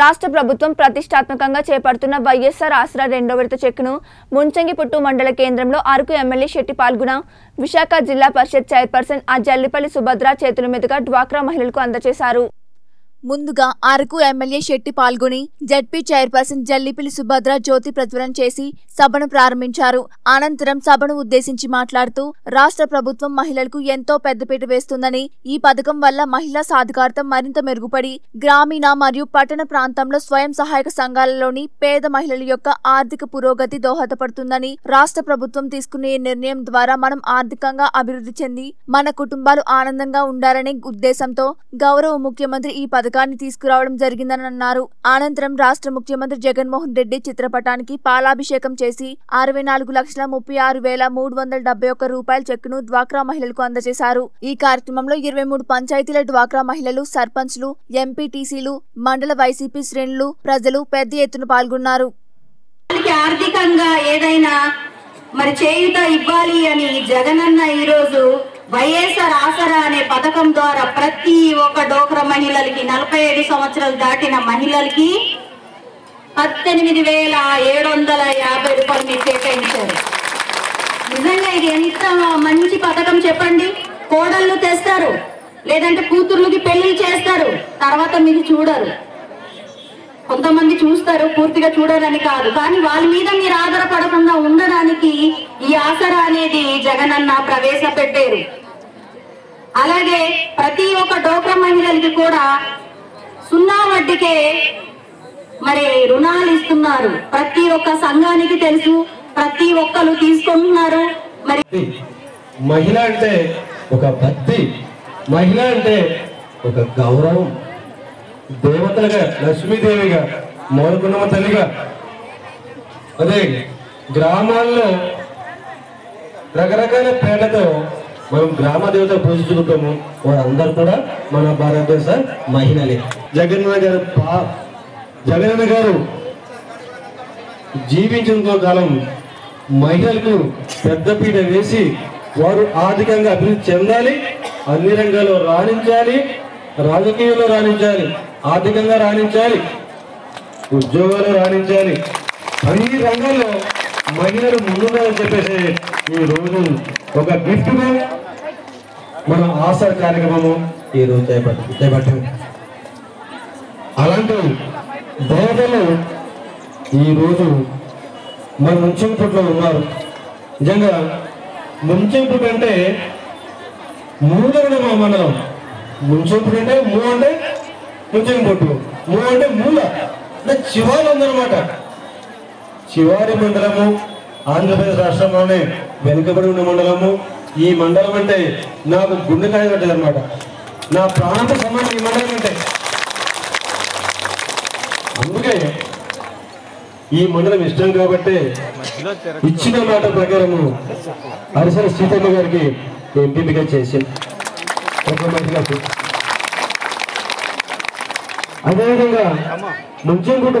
రాష్ట్ర ప్రభుత్వం ప్రతిష్టాత్మకంగా చేపడుతున్న వైఎస్ఆర్ ఆసరా రెండో విడత చెక్ను ముంచంగిపుట్టు మండల కేంద్రంలో అరకు ఎమ్మెల్యే శెట్టి పాల్గొన విశాఖ జిల్లా పరిషత్ చైర్పర్సన్ ఆ జల్లిపల్లి సుభద్ర చేతుల మీదుగా డ్వాక్రా మహిళలకు అందజేశారు. ముందుగా అరకు ఎమ్మెల్యే శెట్టి పాల్గొని జడ్పీ చైర్పర్సన్ జల్లిపిలి సుభద్ర జ్యోతి ప్రజ్వలన చేసి సభను ప్రారంభించారు. అనంతరం సభను ఉద్దేశించి మాట్లాడుతూ రాష్ట్ర ప్రభుత్వం మహిళలకు ఎంతో పెద్దపీట వేస్తుందని ఈ పథకం వల్ల మహిళా సాధికారత మరింత మెరుగుపడి గ్రామీణ మరియు పట్టణ ప్రాంతంలో స్వయం సహాయక సంఘాలలోని పేద మహిళల యొక్క ఆర్థిక పురోగతి దోహదపడుతుందని రాష్ట్ర ప్రభుత్వం తీసుకునే ఈ నిర్ణయం ద్వారా మనం ఆర్థికంగా అభివృద్ధి చెంది మన కుటుంబాలు ఆనందంగా ఉండాలనే ఉద్దేశంతో గౌరవ ముఖ్యమంత్రి ఈ పథకాన్ని తీసుకురావడం జరిగిందని అన్నారు. అనంతరం రాష్ట్ర ముఖ్యమంత్రి జగన్మోహన్ రెడ్డి చిత్రపటానికి పాలాభిషేకం చేసి అరవై నాలుగు లక్షల ముప్పై ఆరు వేల మూడు వందల డెబ్బై ఒక్క రూపాయల చెక్కును డ్వాక్రా మహిళలకు అందజేశారు. ఈ కార్యక్రమంలో ఇరవై మూడు పంచాయతీల డ్వాక్రా మహిళలు సర్పంచ్లు ఎంపీటీసీలు మండల వైసీపీ శ్రేణులు ప్రజలు పెద్ద ఎత్తున పాల్గొన్నారు. ఆర్థికంగా ఏదైనా మరి చేయుత ఇవ్వాలి అని జగనన్న ఈరోజు వైఎస్ఆర్ ఆసరా అనే పథకం ద్వారా ప్రతి ఒక్క డోక్ర మహిళలకి నలభై ఐదు సంవత్సరాలు దాటిన మహిళలకి పద్దెనిమిది వేల ఏడు వందల యాభై రూపాయలు మీకు కేటాయించారు. నిజంగా ఇది ఎంత మంచి పథకం చెప్పండి? కోడళ్ళు తెస్తారు లేదంటే కూతుర్లకి పెళ్ళి చేస్తారు తర్వాత మీరు చూడరు. కొంతమంది చూస్తారు పూర్తిగా చూడరని కాదు. కానీ వాళ్ళ మీద మీరు ఆధారపడకుండా ఉండడానికి ఈ ఆసరా అనేది జగనన్న ప్రవేశపెట్టారు. అలాగే ప్రతి ఒక్క డోక్ర మహిళలకి కూడా సున్నా వడ్డీకే మరి రుణాలు ఇస్తున్నారు. ప్రతి ఒక్క సంఘానికి తెలుసు ప్రతి ఒక్కరు తీసుకుంటున్నారు. మరి మహిళ అంటే ఒక భక్తి మహిళ అంటే ఒక గౌరవం. దేవతగా లక్ష్మీదేవిగా మోరకున్నమ తల్లిగా. అదే గ్రామాల్లో రకరకాల పేర్లతో మనం గ్రామ దేవత పూజించుకుంటాము. వారందరూ కూడా మన భారతదేశ మహిళలే. జగన్మోహన్ గారు పా గారు జీవించిన కాలం మహిళలకు పెద్దపీట వేసి వారు ఆర్థికంగా అభివృద్ధి చెందాలి అన్ని రంగాల్లో రాణించాలి రాజకీయంలో రాణించాలి ఆర్థికంగా రాణించాలి ఉద్యోగాలు రాణించాలి. అన్ని రంగాల్లో మహిళలు ముందున్నారని చెప్పేసి ఈ రోజు ఒక గిఫ్ట్గా మన ఆసర్ కార్యక్రమము ఈ రోజు చేపట్టు చేపట్టాము అలాంటి దేవతలు ఈ రోజు మన ముంచెంపుట్లో ఉన్నారు. నిజంగా ముంచెంపుట్ అంటే మూలవన మండలం. ముంచెంపుడు అంటే మూ అంటే ముంచెంపుట్టు మూ అంటే మూల. అంటే చివరి ఉందన్నమాట. చివరి మండలము ఆంధ్రప్రదేశ్ రాష్ట్రంలోనే వెనుకబడి ఉన్న మండలము. ఈ మండలం అంటే నాకు గుండెకాయ కట్టేది అనమాట నా ప్రాంత సమానం ఈ మండలం అంటే. అందుకే ఈ మండలం ఇష్టం కాబట్టి ఇచ్చిన మాట ప్రకారము అరిసర సీతమ్మ గారికి ఎంపీగా చేసింది. అదేవిధంగా ముంచెంగుట్టు